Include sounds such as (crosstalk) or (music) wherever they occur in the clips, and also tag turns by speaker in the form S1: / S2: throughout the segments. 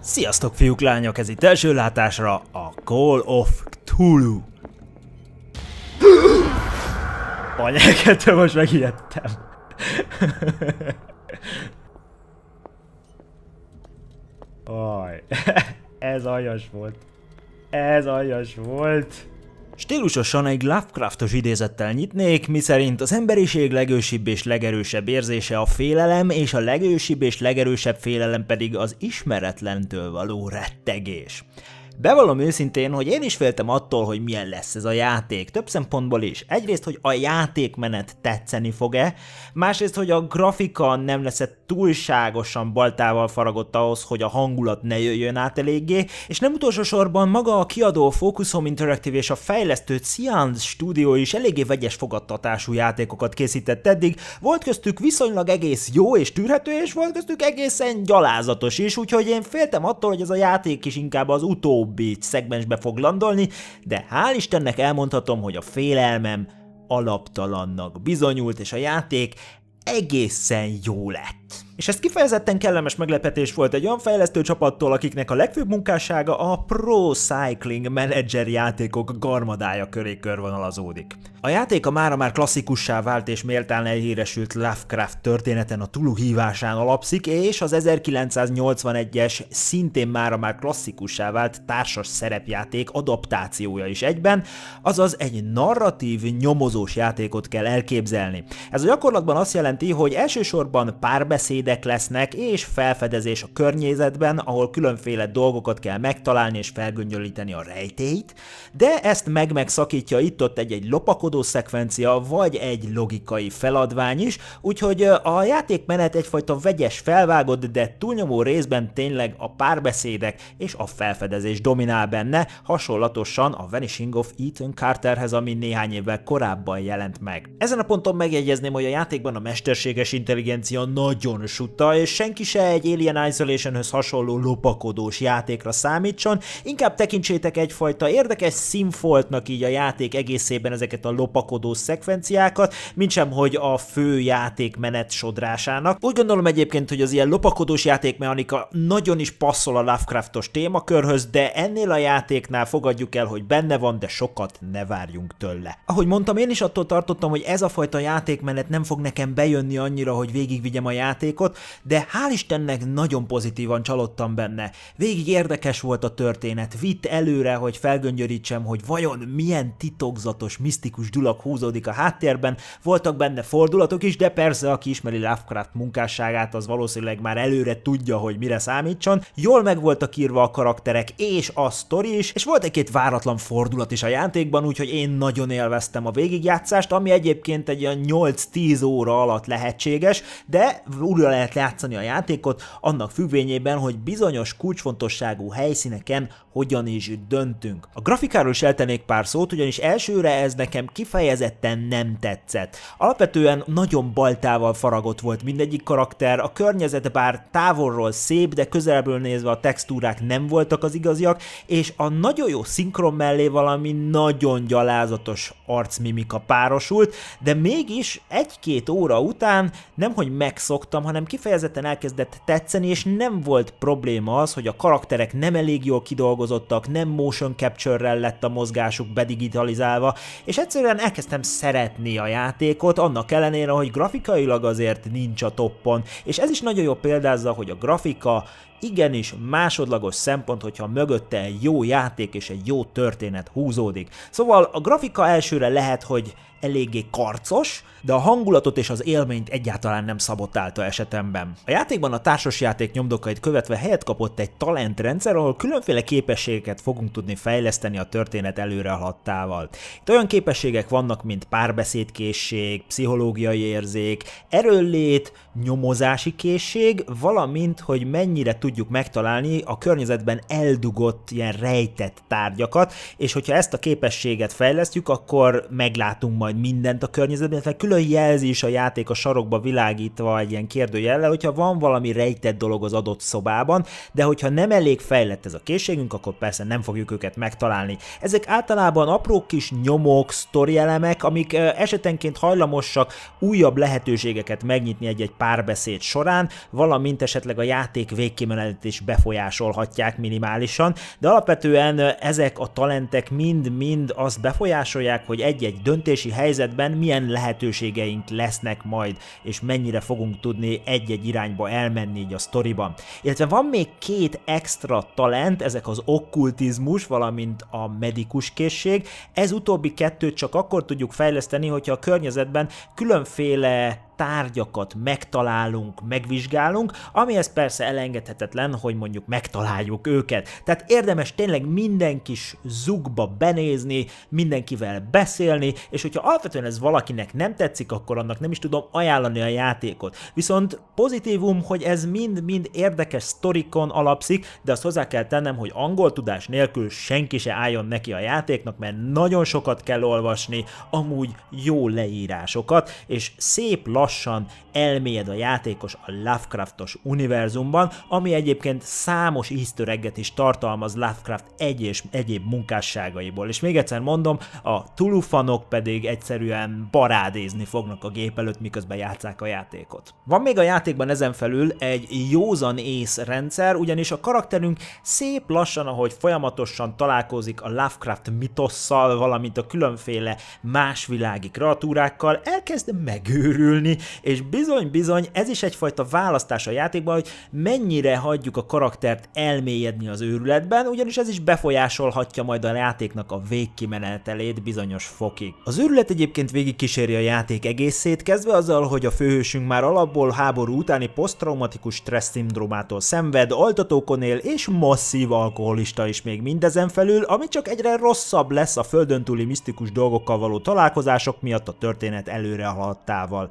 S1: Sziasztok fiúk, lányok, ez itt első látásra a Call of Cthulhu. Anyák, ettől most megijedtem. Aj, (laughs) ez aljas volt. Ez aljas volt. Stílusosan egy Lovecraftos idézettel nyitnék, miszerint az emberiség legősibb és legerősebb érzése a félelem, és a legősibb és legerősebb félelem pedig az ismeretlentől való rettegés. Bevallom őszintén, hogy én is féltem attól, hogy milyen lesz ez a játék, több szempontból is. Egyrészt, hogy a játékmenet tetszeni fog-e, másrészt, hogy a grafika nem lesz túlságosan baltával faragott ahhoz, hogy a hangulat ne jöjjön át eléggé, és nem utolsó sorban maga a kiadó Focus Home Interactive és a fejlesztő Cyan Studio is eléggé vegyes fogadtatású játékokat készített eddig, volt köztük viszonylag egész jó és tűrhető, és volt köztük egészen gyalázatos is, úgyhogy én féltem attól, hogy ez a játék is inkább az utó utóbbi szegmensbe fog landolni, de hál' Istennek elmondhatom, hogy a félelmem alaptalannak bizonyult, és a játék egészen jó lett. És ez kifejezetten kellemes meglepetés volt egy olyan fejlesztő csapattól, akiknek a legfőbb munkássága a Pro Cycling Manager játékok garmadája köré körvonalazódik. A játék a mára már klasszikussá vált és méltán elhíresült Lovecraft történeten a Tulu hívásán alapszik, és az 1981-es szintén mára már klasszikussá vált társas szerepjáték adaptációja is egyben, azaz egy narratív, nyomozós játékot kell elképzelni. Ez a gyakorlatban azt jelenti, hogy elsősorban párbeszéd beszédek lesznek, és felfedezés a környezetben, ahol különféle dolgokat kell megtalálni és felgöngyölíteni a rejtélyt, de ezt meg szakítja itt-ott egy-egy lopakodó szekvencia, vagy egy logikai feladvány is, úgyhogy a játékmenet egyfajta vegyes felvágott, de túlnyomó részben tényleg a párbeszédek és a felfedezés dominál benne, hasonlatosan a Vanishing of Ethan Carterhez, ami néhány évvel korábban jelent meg. Ezen a ponton megjegyezném, hogy a játékban a mesterséges intelligencia nagyon sutta, és senki se egy Alien Isolationhöz hasonló lopakodós játékra számítson, inkább tekintsétek egyfajta érdekes színfoltnak így a játék egészében ezeket a lopakodó szekvenciákat, mint sem, hogy a fő játékmenet sodrásának. Úgy gondolom egyébként, hogy az ilyen lopakodós játékmechanika nagyon is passzol a Lovecraftos témakörhöz, de ennél a játéknál fogadjuk el, hogy benne van, de sokat ne várjunk tőle. Ahogy mondtam, én is attól tartottam, hogy ez a fajta játékmenet nem fog nekem bejönni annyira, hogy végigvigyem a játékot, játékot, de hál' Istennek nagyon pozitívan csalódtam benne. Végig érdekes volt a történet, vitt előre, hogy felgöngyörítsem, hogy vajon milyen titokzatos, misztikus dulag húzódik a háttérben, voltak benne fordulatok is, de persze aki ismeri Lovecraft munkásságát, az valószínűleg már előre tudja, hogy mire számítson. Jól meg voltak írva a karakterek és a sztori is, és volt egy-két váratlan fordulat is a játékban, úgyhogy én nagyon élveztem a végigjátszást, ami egyébként egy olyan 8-10 óra alatt lehetséges, de újra lehet játszani a játékot, annak függvényében, hogy bizonyos kulcsfontosságú helyszíneken hogyan is döntünk. A grafikáról is eltenék pár szót, ugyanis elsőre ez nekem kifejezetten nem tetszett. Alapvetően nagyon baltával faragott volt mindegyik karakter, a környezet bár távolról szép, de közelből nézve a textúrák nem voltak az igaziak, és a nagyon jó szinkron mellé valami nagyon gyalázatos arcmimika párosult, de mégis egy-két óra után nemhogy megszoktam, hanem kifejezetten elkezdett tetszeni, és nem volt probléma az, hogy a karakterek nem elég jól kidolgozottak, nem motion capture-rel lett a mozgásuk bedigitalizálva, és egyszerűen elkezdtem szeretni a játékot, annak ellenére, hogy grafikailag azért nincs a toppon, és ez is nagyon jó példázza, hogy a grafika igenis másodlagos szempont, hogyha mögötte egy jó játék és egy jó történet húzódik. Szóval a grafika elsőre lehet, hogy eléggé karcos, de a hangulatot és az élményt egyáltalán nem szabotálta esetemben. A játékban a társasjáték nyomdokait követve helyet kapott egy talentrendszer, ahol különféle képességeket fogunk tudni fejleszteni a történet előre haladtával. Itt olyan képességek vannak, mint párbeszédkészség, pszichológiai érzék, erőllét, nyomozási készség, valamint, hogy mennyire tudjuk megtalálni a környezetben eldugott, ilyen rejtett tárgyakat, és hogyha ezt a képességet fejlesztjük, akkor meglátunk majd mindent a környezetben, illetve külön jelzi is a játék a sarokba világítva egy ilyen kérdőjellel, hogyha van valami rejtett dolog az adott szobában, de hogyha nem elég fejlett ez a készségünk, akkor persze nem fogjuk őket megtalálni. Ezek általában apró kis nyomok, sztori elemek, amik esetenként hajlamosak újabb lehetőségeket megnyitni egy-egy párbeszéd során, valamint esetleg a játék végkémen végkimenetet is befolyásolhatják minimálisan, de alapvetően ezek a talentek mind-mind azt befolyásolják, hogy egy-egy döntési helyzetben milyen lehetőségeink lesznek majd, és mennyire fogunk tudni egy-egy irányba elmenni így a sztoriban. Illetve van még két extra talent, ezek az okkultizmus, valamint a medikus készség. Ez utóbbi kettőt csak akkor tudjuk fejleszteni, hogyha a környezetben különféle tárgyakat megtalálunk, megvizsgálunk, amihez persze elengedhetetlen, hogy mondjuk megtaláljuk őket. Tehát érdemes tényleg minden kis zugba benézni, mindenkivel beszélni, és hogyha alapvetően ez valakinek nem tetszik, akkor annak nem is tudom ajánlani a játékot. Viszont pozitívum, hogy ez mind-mind érdekes sztorikon alapszik, de azt hozzá kell tennem, hogy angol tudás nélkül senki se álljon neki a játéknak, mert nagyon sokat kell olvasni, amúgy jó leírásokat, és szép lassan lassan elmélyed a játékos a Lovecraftos univerzumban, ami egyébként számos easter is tartalmaz Lovecraft egy és egyéb munkásságaiból. És még egyszer mondom, a tulufanok pedig egyszerűen parádézni fognak a gép előtt, miközben játszák a játékot. Van még a játékban ezen felül egy józan ész rendszer, ugyanis a karakterünk szép lassan, ahogy folyamatosan találkozik a Lovecraft mitosszal, valamint a különféle másvilági kreatúrákkal, elkezd megőrülni, és bizony-bizony ez is egyfajta választás a játékban, hogy mennyire hagyjuk a karaktert elmélyedni az őrületben, ugyanis ez is befolyásolhatja majd a játéknak a végkimenetelét bizonyos fokig. Az őrület egyébként végig kíséri a játék egészét, kezdve azzal, hogy a főhősünk már alapból háború utáni posztraumatikus stressz szindrómától szenved, altatókon él és masszív alkoholista is még mindezen felül, ami csak egyre rosszabb lesz a földön túli misztikus dolgokkal való találkozások miatt a történet előre haladtával.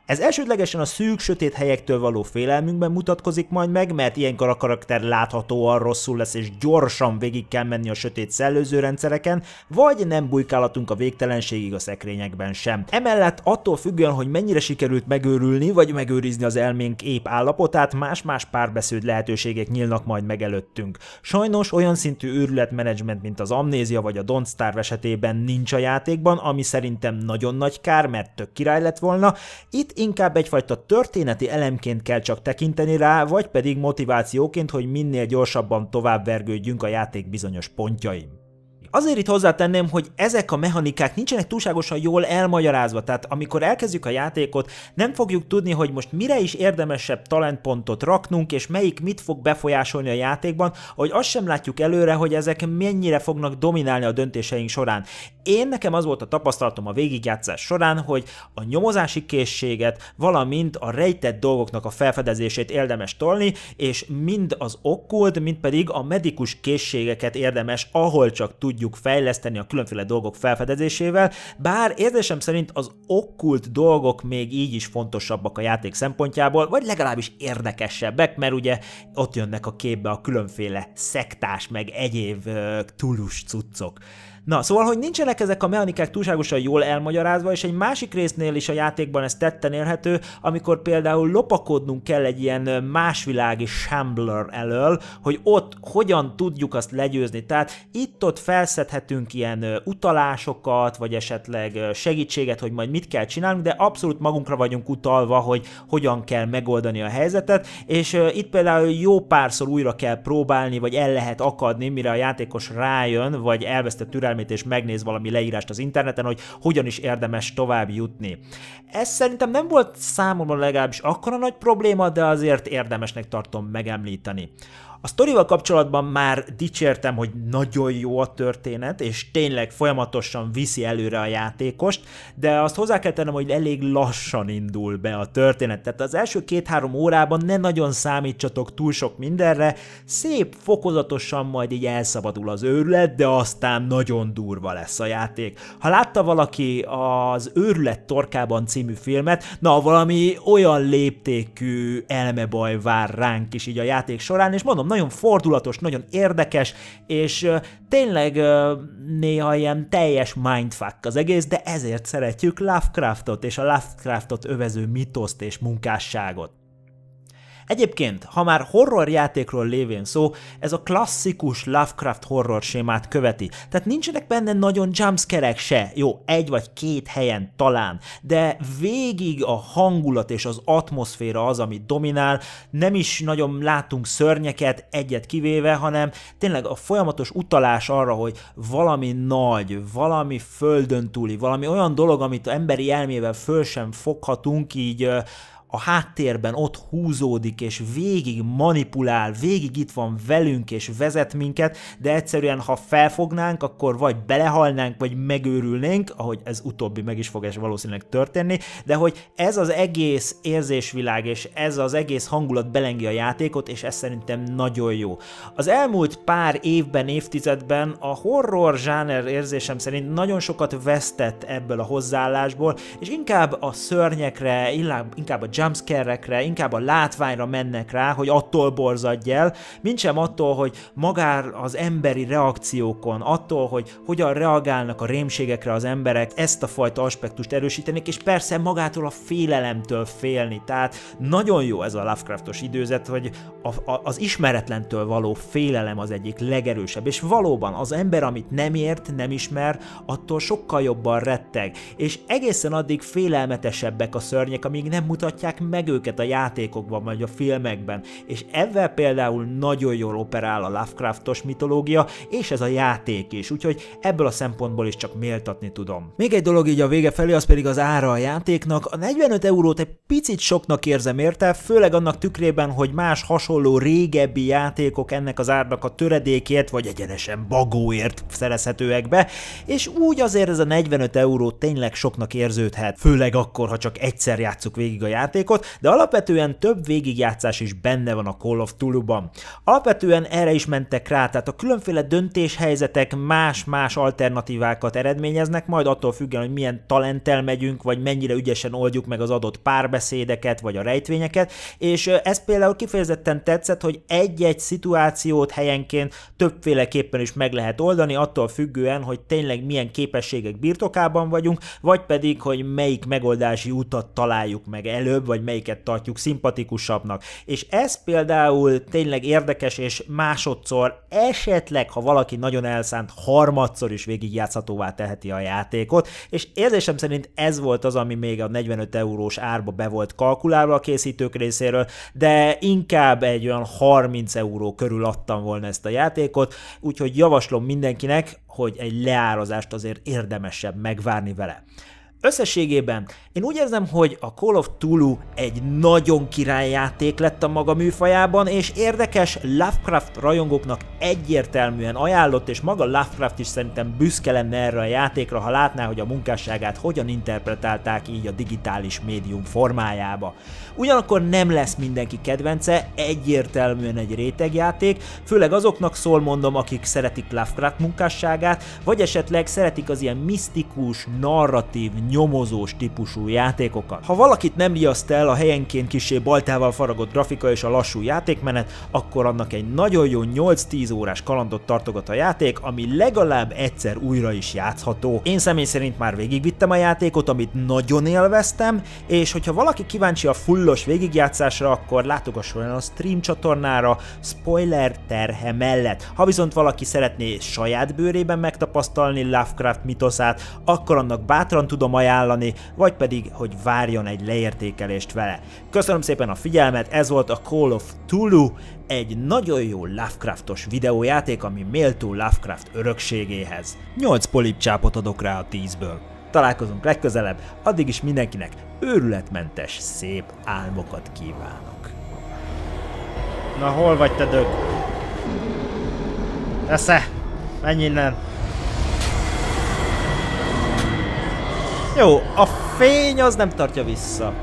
S1: Ez elsődlegesen a szűk, sötét helyektől való félelmünkben mutatkozik majd meg, mert ilyenkor a karakter láthatóan rosszul lesz és gyorsan végig kell menni a sötét szellőző rendszereken, vagy nem bujkálhatunk a végtelenségig a szekrényekben sem. Emellett attól függően, hogy mennyire sikerült megőrülni, vagy megőrizni az elménk épp állapotát, más-más párbeszéd lehetőségek nyílnak majd meg előttünk. Sajnos olyan szintű őrületmenedzsment, mint az Amnézia vagy a Don't Starve esetében nincs a játékban, ami szerintem nagyon nagy kár, mert tök király lett volna. Itt inkább egyfajta történeti elemként kell csak tekinteni rá, vagy pedig motivációként, hogy minél gyorsabban tovább vergődjünk a játék bizonyos pontjain. Azért itt hozzátenném, hogy ezek a mechanikák nincsenek túlságosan jól elmagyarázva, tehát amikor elkezdjük a játékot, nem fogjuk tudni, hogy most mire is érdemesebb talentpontot raknunk, és melyik mit fog befolyásolni a játékban, hogy azt sem látjuk előre, hogy ezek mennyire fognak dominálni a döntéseink során. Én nekem az volt a tapasztalatom a végigjátszás során, hogy a nyomozási készséget, valamint a rejtett dolgoknak a felfedezését érdemes tolni, és mind az okkult, mind pedig a medikus készségeket érdemes, ahol csak tudjuk tudjuk fejleszteni a különféle dolgok felfedezésével, bár érzésem szerint az okkult dolgok még így is fontosabbak a játék szempontjából, vagy legalábbis érdekesebbek, mert ugye ott jönnek a képbe a különféle szektás, meg egyéb uh, tulus cuccok. Na, szóval, hogy nincsenek ezek a mechanikák túlságosan jól elmagyarázva, és egy másik résznél is a játékban ez tetten érhető, amikor például lopakodnunk kell egy ilyen másvilági Shambler elől, hogy ott hogyan tudjuk azt legyőzni. Tehát itt-ott felszedhetünk ilyen utalásokat, vagy esetleg segítséget, hogy majd mit kell csinálnunk, de abszolút magunkra vagyunk utalva, hogy hogyan kell megoldani a helyzetet, és itt például jó párszor újra kell próbálni, vagy el lehet akadni, mire a játékos rájön, vagy elvesztett türelmet figyelmét és megnéz valami leírást az interneten, hogy hogyan is érdemes tovább jutni. Ez szerintem nem volt számomra legalábbis akkora nagy probléma, de azért érdemesnek tartom megemlíteni. A sztorival kapcsolatban már dicsértem, hogy nagyon jó a történet, és tényleg folyamatosan viszi előre a játékost, de azt hozzá kell tennem, hogy elég lassan indul be a történet. Tehát az első két-három órában ne nagyon számítsatok túl sok mindenre, szép fokozatosan majd így elszabadul az őrület, de aztán nagyon durva lesz a játék. Ha látta valaki az Őrület torkában című filmet, na valami olyan léptékű elmebaj vár ránk is így a játék során, és mondom, nagyon fordulatos, nagyon érdekes, és tényleg néha ilyen teljes mindfuck az egész, de ezért szeretjük Lovecraftot és a Lovecraftot övező mitoszt és munkásságot. Egyébként, ha már horror játékról lévén szó, ez a klasszikus Lovecraft horror sémát követi. Tehát nincsenek benne nagyon jumpscarek se, jó, egy vagy két helyen talán, de végig a hangulat és az atmoszféra az, ami dominál, nem is nagyon látunk szörnyeket, egyet kivéve, hanem tényleg a folyamatos utalás arra, hogy valami nagy, valami földön túli, valami olyan dolog, amit emberi elmével föl sem foghatunk, így a háttérben ott húzódik, és végig manipulál, végig itt van velünk, és vezet minket, de egyszerűen, ha felfognánk, akkor vagy belehalnánk, vagy megőrülnénk, ahogy ez utóbbi meg is fog ez valószínűleg történni, de hogy ez az egész érzésvilág, és ez az egész hangulat belengi a játékot, és ez szerintem nagyon jó. Az elmúlt pár évben, évtizedben a horror zsáner érzésem szerint nagyon sokat vesztett ebből a hozzáállásból, és inkább a szörnyekre, inkább a jumpscare-ekre, inkább a látványra mennek rá, hogy attól borzadj el, mint sem attól, hogy magár az emberi reakciókon, attól, hogy hogyan reagálnak a rémségekre az emberek, ezt a fajta aspektust erősítenék, és persze magától a félelemtől félni. Tehát nagyon jó ez a Lovecraftos időzet, hogy a, a, az ismeretlentől való félelem az egyik legerősebb, és valóban az ember, amit nem ért, nem ismer, attól sokkal jobban retteg, és egészen addig félelmetesebbek a szörnyek, amíg nem mutatják mutatják meg őket a játékokban vagy a filmekben, és ezzel például nagyon jól operál a Lovecraftos mitológia, és ez a játék is, úgyhogy ebből a szempontból is csak méltatni tudom. Még egy dolog így a vége felé, az pedig az ára a játéknak. A 45 eurót egy picit soknak érzem érte, főleg annak tükrében, hogy más hasonló régebbi játékok ennek az árnak a töredékért, vagy egyenesen bagóért szerezhetőek be, és úgy azért ez a 45 euró tényleg soknak érződhet, főleg akkor, ha csak egyszer játszuk végig a játék játékot, de alapvetően több végigjátszás is benne van a Call of Tulu-ban. Alapvetően erre is mentek rá, tehát a különféle döntéshelyzetek más-más alternatívákat eredményeznek, majd attól függően, hogy milyen talenttel megyünk, vagy mennyire ügyesen oldjuk meg az adott párbeszédeket, vagy a rejtvényeket, és ez például kifejezetten tetszett, hogy egy-egy szituációt helyenként többféleképpen is meg lehet oldani, attól függően, hogy tényleg milyen képességek birtokában vagyunk, vagy pedig, hogy melyik megoldási utat találjuk meg előbb, vagy melyiket tartjuk szimpatikusabbnak. És ez például tényleg érdekes, és másodszor esetleg, ha valaki nagyon elszánt, harmadszor is végigjátszhatóvá teheti a játékot, és érzésem szerint ez volt az, ami még a 45 eurós árba be volt kalkulálva a készítők részéről, de inkább egy olyan 30 euró körül adtam volna ezt a játékot, úgyhogy javaslom mindenkinek, hogy egy leárazást azért érdemesebb megvárni vele. Összességében én úgy érzem, hogy a Call of Tulu egy nagyon királyjáték lett a maga műfajában, és érdekes Lovecraft rajongóknak egyértelműen ajánlott, és maga Lovecraft is szerintem büszke lenne erre a játékra, ha látná, hogy a munkásságát hogyan interpretálták így a digitális médium formájába. Ugyanakkor nem lesz mindenki kedvence, egyértelműen egy rétegjáték, főleg azoknak szól mondom, akik szeretik Lovecraft munkásságát, vagy esetleg szeretik az ilyen misztikus, narratív, nyomozós típusú játékokat. Ha valakit nem riaszt el a helyenként kisé baltával faragott grafika és a lassú játékmenet, akkor annak egy nagyon jó 8-10 órás kalandot tartogat a játék, ami legalább egyszer újra is játszható. Én személy szerint már végigvittem a játékot, amit nagyon élveztem, és hogyha valaki kíváncsi a fullos végigjátszásra, akkor látogasson el a stream csatornára spoiler terhe mellett. Ha viszont valaki szeretné saját bőrében megtapasztalni Lovecraft mitoszát, akkor annak bátran tudom ajánlani, vagy pedig, hogy várjon egy leértékelést vele. Köszönöm szépen a figyelmet, ez volt a Call of Tulu, egy nagyon jó Lovecraftos videójáték, ami méltó Lovecraft örökségéhez. 8 polipcsápot adok rá a 10-ből. Találkozunk legközelebb, addig is mindenkinek őrületmentes, szép álmokat kívánok. Na hol vagy te dög? Esze! Menj innen! Jó, a fény az nem tartja vissza.